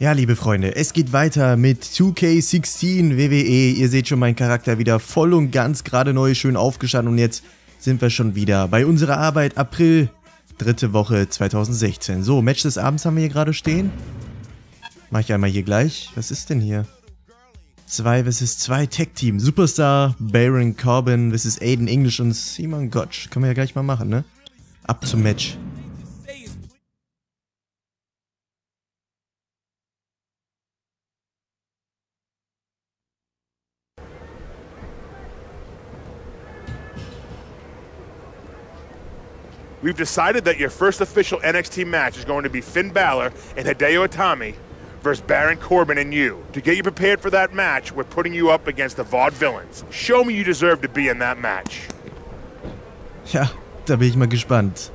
Ja, liebe Freunde, es geht weiter mit 2K16 WWE. Ihr seht schon meinen Charakter wieder voll und ganz gerade neu schön aufgestanden und jetzt sind wir schon wieder bei unserer Arbeit April, dritte Woche 2016. So, Match des Abends haben wir hier gerade stehen. Mach ich einmal hier gleich. Was ist denn hier? 2 vs 2 Tech Team. Superstar, Baron Corbin vs Aiden English und Simon Gotch. Können wir ja gleich mal machen, ne? Ab zum Match. We've decided that your first official NXT match is going to be Finn Balor and Hideo Itami versus Baron Corbin and you. To get you prepared for that match, we're putting you up against the Vaudevillains. Show me you deserve to be in that match. Ja, da bin ich mal gespannt.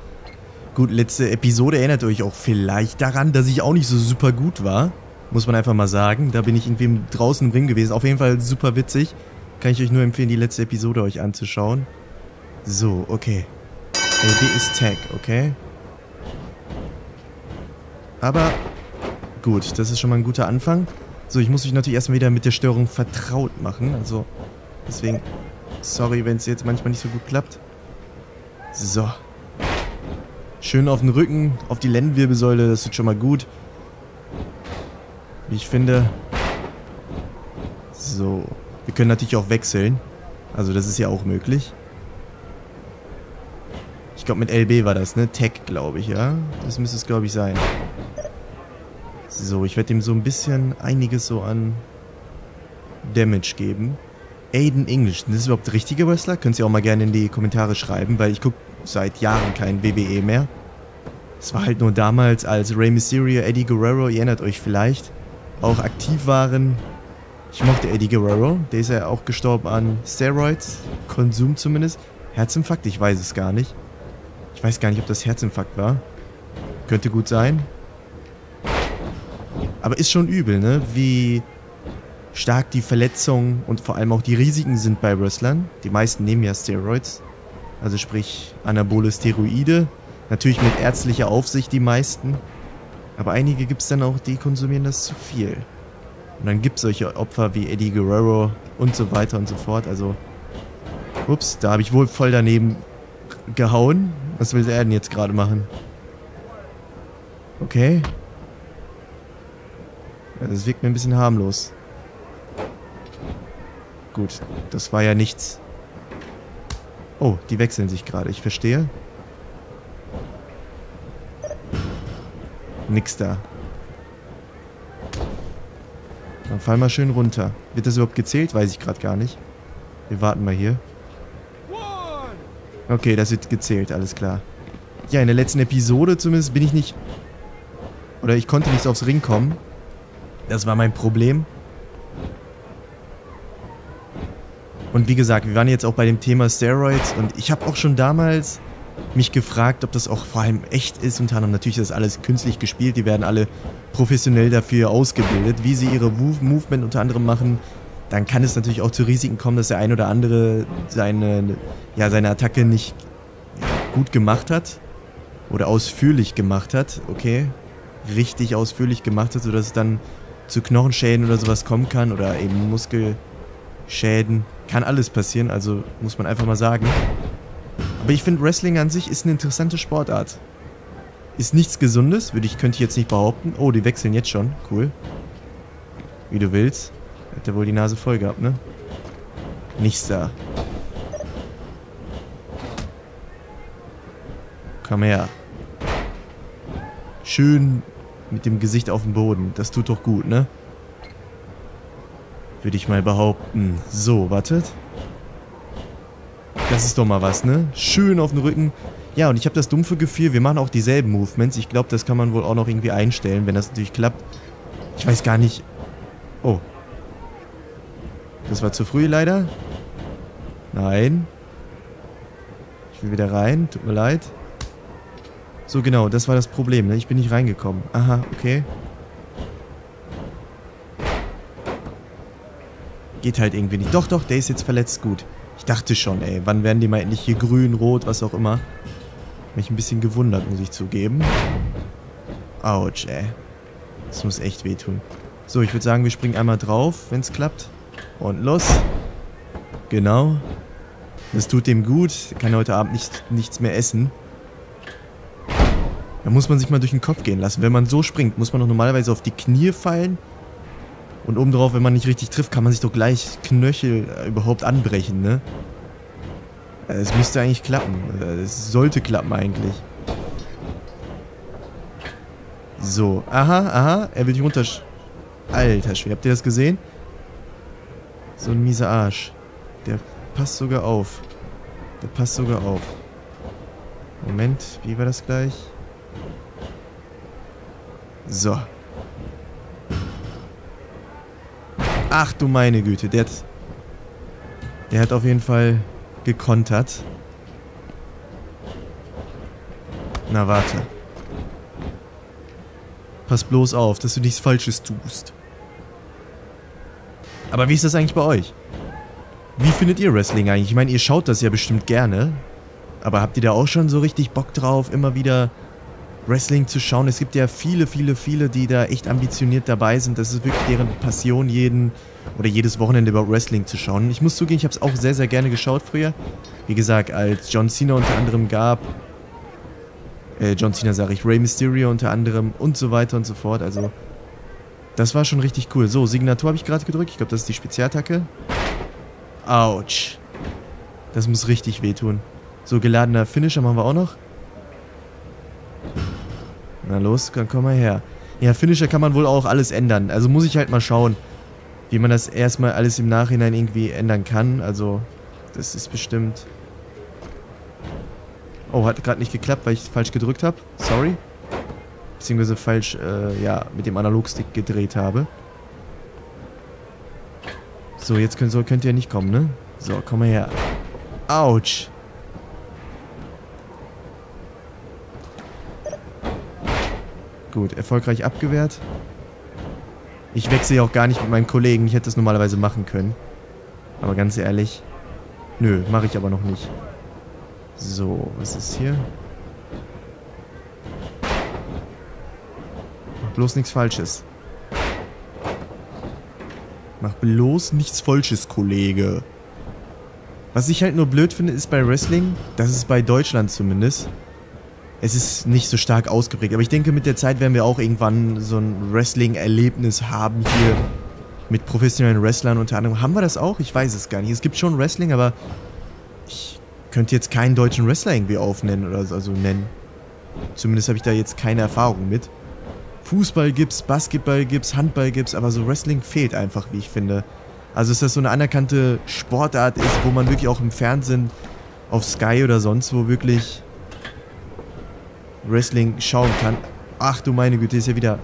Gut, letzte Episode erinnert euch auch vielleicht daran, dass ich auch nicht so super gut war. Muss man einfach mal sagen. Da bin ich irgendwie draußen im Ring gewesen. Auf jeden Fall super witzig. Kann ich euch nur empfehlen, die letzte Episode euch anzuschauen. So, okay. LB ist Tag, okay? Aber gut, das ist schon mal ein guter Anfang. So, ich muss mich natürlich erstmal wieder mit der Störung vertraut machen. Also, deswegen, sorry, wenn es jetzt manchmal nicht so gut klappt. So. Schön auf den Rücken, auf die Lendenwirbelsäule, das tut schon mal gut. Wie ich finde. So. Wir können natürlich auch wechseln. Also das ist ja auch möglich. Ich glaube mit LB war das, ne? Tech, glaube ich, ja? Das müsste es, glaube ich, sein. So, ich werde ihm so ein bisschen einiges so an Damage geben. Aiden English, das ist überhaupt der richtige Wrestler? Könnt ihr auch mal gerne in die Kommentare schreiben, weil ich gucke seit Jahren kein WWE mehr. Es war halt nur damals, als Rey Mysterio, Eddie Guerrero, ihr erinnert euch vielleicht, auch aktiv waren. Ich mochte Eddie Guerrero, der ist ja auch gestorben an Steroids, Konsum zumindest. Herzinfarkt, ich weiß es gar nicht. Ich weiß gar nicht, ob das Herzinfarkt war. Könnte gut sein. Aber ist schon übel, ne? Wie stark die Verletzungen und vor allem auch die Risiken sind bei Wrestlern. Die meisten nehmen ja Steroids. Also sprich anabole Steroide. Natürlich mit ärztlicher Aufsicht die meisten. Aber einige gibt es dann auch, die konsumieren das zu viel. Und dann gibt es solche Opfer wie Eddie Guerrero und so weiter und so fort. Also, ups, da habe ich wohl voll daneben gehauen. Was will er denn jetzt gerade machen? Okay. Das wirkt mir ein bisschen harmlos. Gut, das war ja nichts. Oh, die wechseln sich gerade, ich verstehe. Nix da. Dann fall mal schön runter. Wird das überhaupt gezählt? Weiß ich gerade gar nicht. Wir warten mal hier. Okay, das wird gezählt, alles klar. Ja, in der letzten Episode zumindest bin ich nicht... Oder ich konnte nicht aufs Ring kommen. Das war mein Problem. Und wie gesagt, wir waren jetzt auch bei dem Thema Steroids und ich habe auch schon damals mich gefragt, ob das auch vor allem echt ist. Unter anderem natürlich ist das alles künstlich gespielt. Die werden alle professionell dafür ausgebildet, wie sie ihre Movement unter anderem machen, dann kann es natürlich auch zu Risiken kommen, dass der ein oder andere seine, ja, seine Attacke nicht gut gemacht hat oder ausführlich gemacht hat, okay, richtig ausführlich gemacht hat, sodass es dann zu Knochenschäden oder sowas kommen kann oder eben Muskelschäden. Kann alles passieren, also muss man einfach mal sagen. Aber ich finde Wrestling an sich ist eine interessante Sportart. Ist nichts Gesundes, würde ich, könnte ich jetzt nicht behaupten. Oh, die wechseln jetzt schon. Cool. Wie du willst. Hätte wohl die Nase voll gehabt, ne? Nichts da. Komm her. Schön mit dem Gesicht auf dem Boden. Das tut doch gut, ne? Würde ich mal behaupten. So, wartet. Das ist doch mal was, ne? Schön auf dem Rücken. Ja, und ich habe das dumpfe Gefühl, wir machen auch dieselben Movements. Ich glaube, das kann man wohl auch noch irgendwie einstellen, wenn das natürlich klappt. Ich weiß gar nicht... Oh, das war zu früh leider. Nein. Ich will wieder rein. Tut mir leid. So genau, das war das Problem. Ne? Ich bin nicht reingekommen. Aha, okay. Geht halt irgendwie nicht. Doch, doch, der ist jetzt verletzt. Gut. Ich dachte schon, ey. Wann werden die mal endlich hier grün, rot, was auch immer. Mich ein bisschen gewundert, muss ich zugeben. Autsch, ey. Das muss echt wehtun. So, ich würde sagen, wir springen einmal drauf, wenn es klappt. Und los. Genau. Das tut dem gut. Kann heute Abend nicht, nichts mehr essen. Da muss man sich mal durch den Kopf gehen lassen. Wenn man so springt, muss man doch normalerweise auf die Knie fallen. Und obendrauf, wenn man nicht richtig trifft, kann man sich doch gleich Knöchel äh, überhaupt anbrechen, ne? Es müsste eigentlich klappen. Es sollte klappen eigentlich. So. Aha, aha. Er will dich runter... Alter Schwede. Habt ihr das gesehen? So ein mieser Arsch. Der passt sogar auf. Der passt sogar auf. Moment. Wie war das gleich? So. Ach du meine Güte. Der hat... Der hat auf jeden Fall gekontert. Na, warte. Pass bloß auf, dass du nichts Falsches tust. Aber wie ist das eigentlich bei euch? Wie findet ihr Wrestling eigentlich? Ich meine, ihr schaut das ja bestimmt gerne. Aber habt ihr da auch schon so richtig Bock drauf, immer wieder Wrestling zu schauen? Es gibt ja viele, viele, viele, die da echt ambitioniert dabei sind. Das ist wirklich deren Passion, jeden oder jedes Wochenende über Wrestling zu schauen. Ich muss zugeben, ich habe es auch sehr, sehr gerne geschaut früher. Wie gesagt, als John Cena unter anderem gab, äh, John Cena sage ich, Rey Mysterio unter anderem und so weiter und so fort. Also, das war schon richtig cool. So, Signatur habe ich gerade gedrückt. Ich glaube, das ist die Spezialattacke. Autsch. Das muss richtig wehtun. So, geladener Finisher machen wir auch noch. Na los, dann komm mal her. Ja, Finisher kann man wohl auch alles ändern. Also muss ich halt mal schauen wie man das erstmal alles im Nachhinein irgendwie ändern kann. Also, das ist bestimmt... Oh, hat gerade nicht geklappt, weil ich falsch gedrückt habe. Sorry. Beziehungsweise falsch, äh, ja, mit dem Analogstick gedreht habe. So, jetzt könnt, so könnt ihr nicht kommen, ne? So, komm mal her. Autsch. Gut, erfolgreich abgewehrt. Ich wechsle ja auch gar nicht mit meinen Kollegen. Ich hätte das normalerweise machen können. Aber ganz ehrlich. Nö, mache ich aber noch nicht. So, was ist hier? Bloß nichts Falsches. Mach bloß nichts Falsches, Kollege. Was ich halt nur blöd finde, ist bei Wrestling, das ist bei Deutschland zumindest, es ist nicht so stark ausgeprägt. Aber ich denke, mit der Zeit werden wir auch irgendwann so ein Wrestling-Erlebnis haben hier mit professionellen Wrestlern unter anderem. Haben wir das auch? Ich weiß es gar nicht. Es gibt schon Wrestling, aber ich könnte jetzt keinen deutschen Wrestler irgendwie aufnennen oder so also nennen. Zumindest habe ich da jetzt keine Erfahrung mit. Fußball gibt's, Basketball gibt's, Handball gibt's, aber so Wrestling fehlt einfach, wie ich finde. Also, dass das so eine anerkannte Sportart ist, wo man wirklich auch im Fernsehen auf Sky oder sonst wo wirklich Wrestling schauen kann. Ach du meine Güte, ist ja wieder...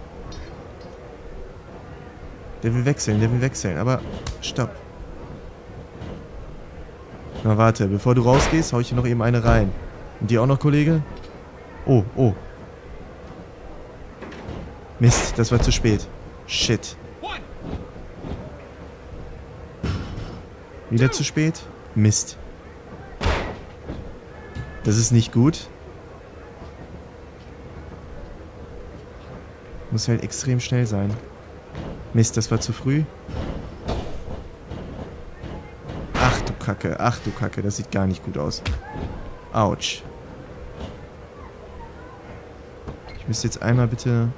Der will wechseln, der will wechseln, aber stopp. Na warte, bevor du rausgehst, hau ich hier noch eben eine rein. Und die auch noch, Kollege? Oh, oh. Mist, das war zu spät. Shit. Wieder zu spät? Mist. Das ist nicht gut. Muss halt extrem schnell sein. Mist, das war zu früh. Ach du Kacke, ach du Kacke, das sieht gar nicht gut aus. Autsch. Ich müsste jetzt einmal bitte...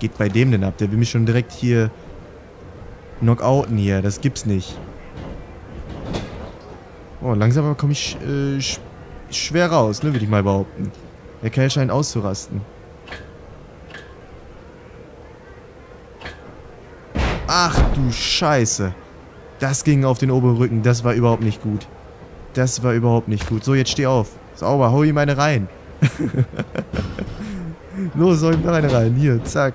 geht bei dem denn ab? Der will mich schon direkt hier knockouten hier. Das gibt's nicht. Oh, langsam komme ich äh, schwer raus, ne, würde ich mal behaupten. Der Kerl scheint auszurasten. Ach du Scheiße. Das ging auf den oberen Rücken. Das war überhaupt nicht gut. Das war überhaupt nicht gut. So, jetzt steh auf. Sauber, hol ihm eine rein. Los, hol ihm eine rein. Hier, zack.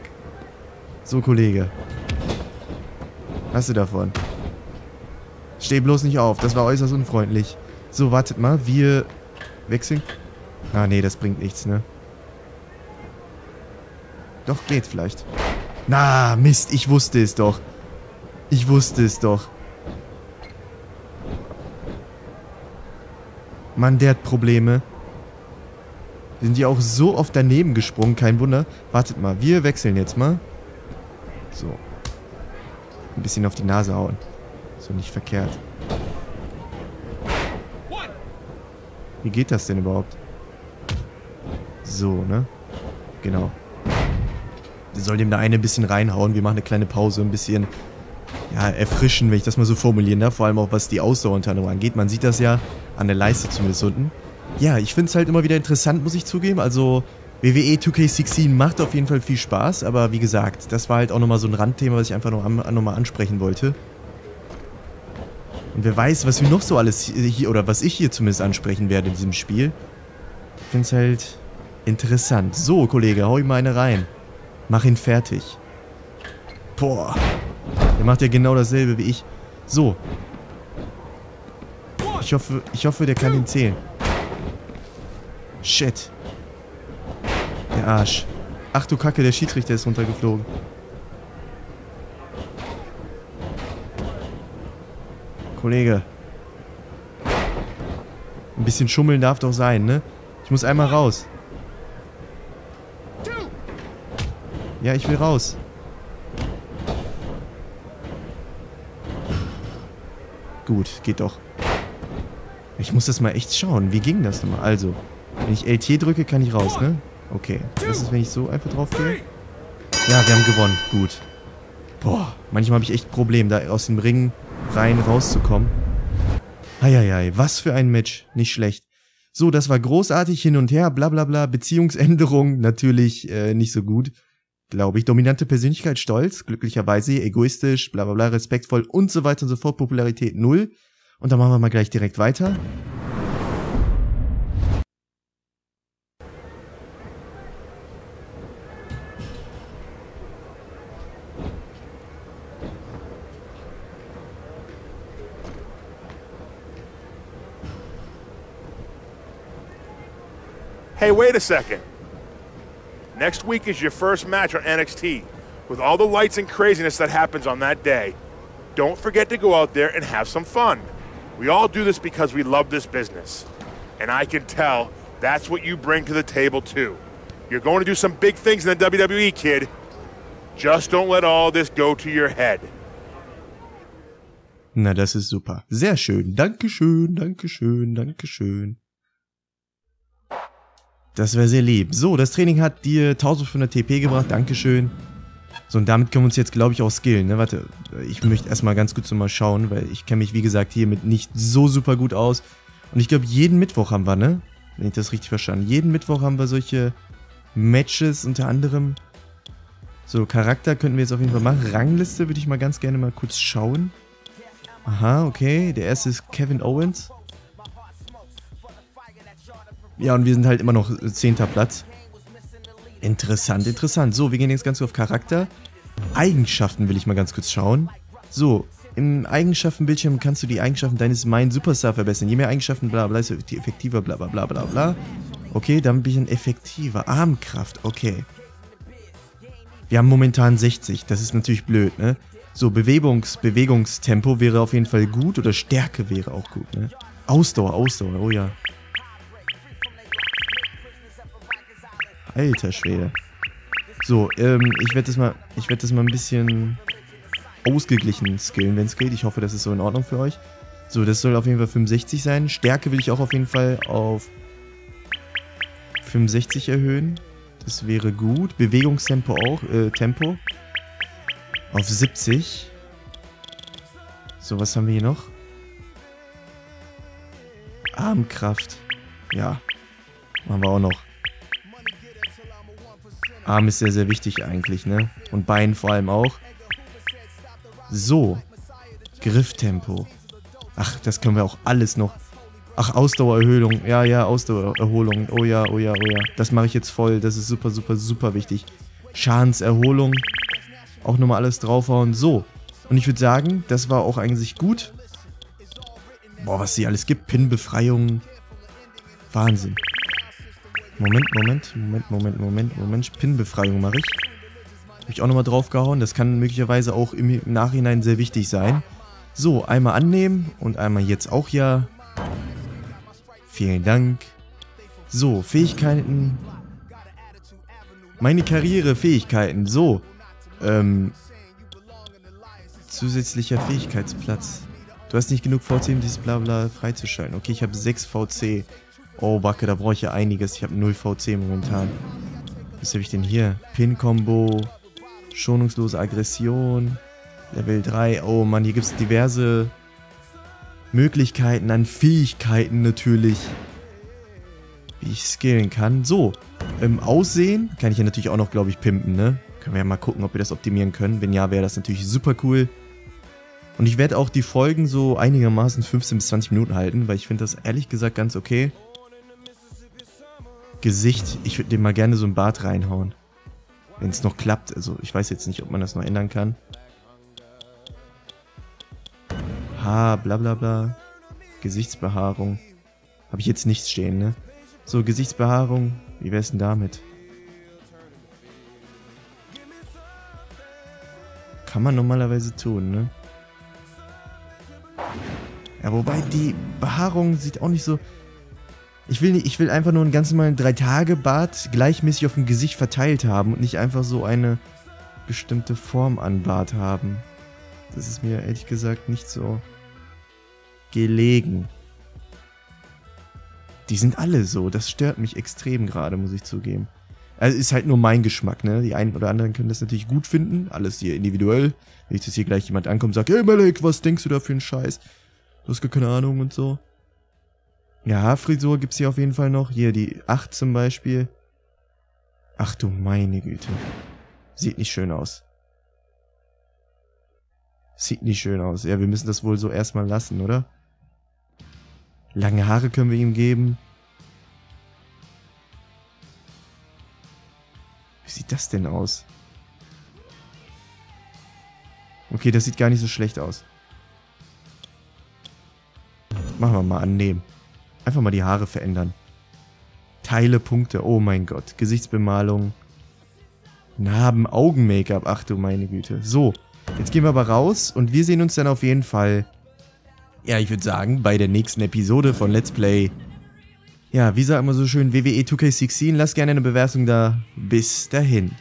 So, Kollege. Hast du davon? Steh bloß nicht auf. Das war äußerst unfreundlich. So, wartet mal. Wir Wechseln? Ah, nee, das bringt nichts, ne? Doch, geht vielleicht. Na, Mist, ich wusste es doch. Ich wusste es doch. Mann, der hat Probleme. sind die auch so oft daneben gesprungen, kein Wunder. Wartet mal, wir wechseln jetzt mal. So. Ein bisschen auf die Nase hauen. So nicht verkehrt. Wie geht das denn überhaupt? So, ne? Genau. Wir sollen dem da eine ein bisschen reinhauen. Wir machen eine kleine Pause, ein bisschen ja, erfrischen, wenn ich das mal so formulieren darf. Vor allem auch was die Ausdauer unter anderem angeht. Man sieht das ja an der Leiste zumindest unten. Ja, ich finde es halt immer wieder interessant, muss ich zugeben. Also WWE 2K16 macht auf jeden Fall viel Spaß. Aber wie gesagt, das war halt auch nochmal so ein Randthema, was ich einfach noch, noch ansprechen wollte. Und wer weiß, was wir noch so alles hier, oder was ich hier zumindest ansprechen werde in diesem Spiel. Ich finde es halt interessant. So, Kollege, hau ihm eine rein. Mach ihn fertig. Boah. Der macht ja genau dasselbe wie ich. So. Ich hoffe, ich hoffe, der kann ihn zählen. Shit. Der Arsch. Ach du Kacke, der Schiedsrichter ist runtergeflogen. Kollege. Ein bisschen schummeln darf doch sein, ne? Ich muss einmal raus. Ja, ich will raus. Gut, geht doch. Ich muss das mal echt schauen. Wie ging das nochmal? Also, wenn ich LT drücke, kann ich raus, ne? Okay. Was ist, wenn ich so einfach drauf gehe? Ja, wir haben gewonnen. Gut. Boah, manchmal habe ich echt Probleme, da aus dem Ring rein rauszukommen. Eieiei, was für ein Match. Nicht schlecht. So, das war großartig hin und her, bla bla bla. Beziehungsänderung natürlich äh, nicht so gut. Glaube ich. Dominante Persönlichkeit, stolz, glücklicherweise, egoistisch, bla bla bla, respektvoll und so weiter und so fort. Popularität null. Und dann machen wir mal gleich direkt weiter. Hey, wait a second. Next week is your first match on NXT. With all the lights and craziness that happens on that day, don't forget to go out there and have some fun. We all do this because we love this business. And I can tell that's what you bring to the table, too. You're going to do some big things in the WWE, kid. Just don't let all this go to your head. Na, das ist super. Sehr schön. Dankeschön, Dankeschön, Dankeschön. Das wäre sehr lieb. So, das Training hat dir 1500 TP gebracht. Dankeschön. So, und damit können wir uns jetzt, glaube ich, auch skillen. Ne? Warte, ich möchte erstmal ganz gut so mal schauen, weil ich kenne mich, wie gesagt, hiermit nicht so super gut aus. Und ich glaube, jeden Mittwoch haben wir, ne? Wenn ich das richtig verstanden Jeden Mittwoch haben wir solche Matches, unter anderem. So, Charakter könnten wir jetzt auf jeden Fall machen. Rangliste würde ich mal ganz gerne mal kurz schauen. Aha, okay. Der erste ist Kevin Owens. Ja, und wir sind halt immer noch 10. Platz. Interessant, interessant. So, wir gehen jetzt ganz auf Charakter. Eigenschaften will ich mal ganz kurz schauen. So, im Eigenschaftenbildschirm kannst du die Eigenschaften deines Mind Superstar verbessern. Je mehr Eigenschaften, bla bla, ist effektiver, bla bla bla bla bla. Okay, dann bin ich ein effektiver. Armkraft, okay. Wir haben momentan 60, das ist natürlich blöd, ne? So, Bewegungs Bewegungstempo wäre auf jeden Fall gut oder Stärke wäre auch gut, ne? Ausdauer, Ausdauer, oh ja. Alter Schwede. So, ähm, ich werde das mal, ich werde das mal ein bisschen ausgeglichen skillen, wenn es geht. Ich hoffe, das ist so in Ordnung für euch. So, das soll auf jeden Fall 65 sein. Stärke will ich auch auf jeden Fall auf 65 erhöhen. Das wäre gut. Bewegungstempo auch, äh, Tempo. Auf 70. So, was haben wir hier noch? Armkraft. Ja. Machen wir auch noch. Arm ist sehr, sehr wichtig eigentlich, ne? Und Bein vor allem auch. So. Grifftempo. Ach, das können wir auch alles noch. Ach, Ausdauererhöhung. Ja, ja, Ausdauererholung. Oh ja, oh ja, oh ja. Das mache ich jetzt voll. Das ist super, super, super wichtig. Schadenserholung. Auch nochmal alles draufhauen. So. Und ich würde sagen, das war auch eigentlich gut. Boah, was sie alles gibt. Pin-Befreiung. Wahnsinn. Moment, Moment, Moment, Moment, Moment, Moment. Pin-Befreiung mache ich. Habe ich auch nochmal draufgehauen. Das kann möglicherweise auch im Nachhinein sehr wichtig sein. So, einmal annehmen und einmal jetzt auch ja. Vielen Dank. So, Fähigkeiten. Meine Karriere, Fähigkeiten. So. Ähm. Zusätzlicher Fähigkeitsplatz. Du hast nicht genug VC, um dieses Blabla freizuschalten. Okay, ich habe 6 VC. Oh, Backe, da brauche ich ja einiges. Ich habe 0 VC momentan. Was habe ich denn hier? Pin-Kombo. Schonungslose Aggression. Level 3. Oh Mann, hier gibt es diverse Möglichkeiten an Fähigkeiten natürlich. Wie ich skillen kann. So, im Aussehen kann ich ja natürlich auch noch, glaube ich, pimpen, ne? Können wir ja mal gucken, ob wir das optimieren können. Wenn ja, wäre das natürlich super cool. Und ich werde auch die Folgen so einigermaßen 15 bis 20 Minuten halten, weil ich finde das ehrlich gesagt ganz okay. Gesicht, ich würde dem mal gerne so ein Bart reinhauen. Wenn es noch klappt. Also ich weiß jetzt nicht, ob man das noch ändern kann. Haar, bla bla bla. Gesichtsbehaarung. Habe ich jetzt nichts stehen, ne? So, Gesichtsbehaarung. Wie wär's denn damit? Kann man normalerweise tun, ne? Ja, wobei die Behaarung sieht auch nicht so... Ich will, ich will einfach nur einen ganz normalen 3-Tage-Bart gleichmäßig auf dem Gesicht verteilt haben und nicht einfach so eine bestimmte Form an Bart haben. Das ist mir ehrlich gesagt nicht so gelegen. Die sind alle so. Das stört mich extrem gerade, muss ich zugeben. Also ist halt nur mein Geschmack, ne? Die einen oder anderen können das natürlich gut finden. Alles hier individuell. Wenn ich das hier gleich jemand ankommt und sagt, hey Malek, was denkst du da für einen Scheiß? Du hast gar keine Ahnung und so. Ja, Haarfrisur gibt's hier auf jeden Fall noch. Hier die 8 zum Beispiel. Ach du meine Güte. Sieht nicht schön aus. Sieht nicht schön aus. Ja, wir müssen das wohl so erstmal lassen, oder? Lange Haare können wir ihm geben. Wie sieht das denn aus? Okay, das sieht gar nicht so schlecht aus. Machen wir mal annehmen. Einfach mal die Haare verändern. Teile, Punkte, oh mein Gott. Gesichtsbemalung. Narben, Augen-Make-up, ach du meine Güte. So, jetzt gehen wir aber raus und wir sehen uns dann auf jeden Fall, ja, ich würde sagen, bei der nächsten Episode von Let's Play. Ja, wie sagt man so schön, WWE 2K16, lasst gerne eine Bewertung da. Bis dahin.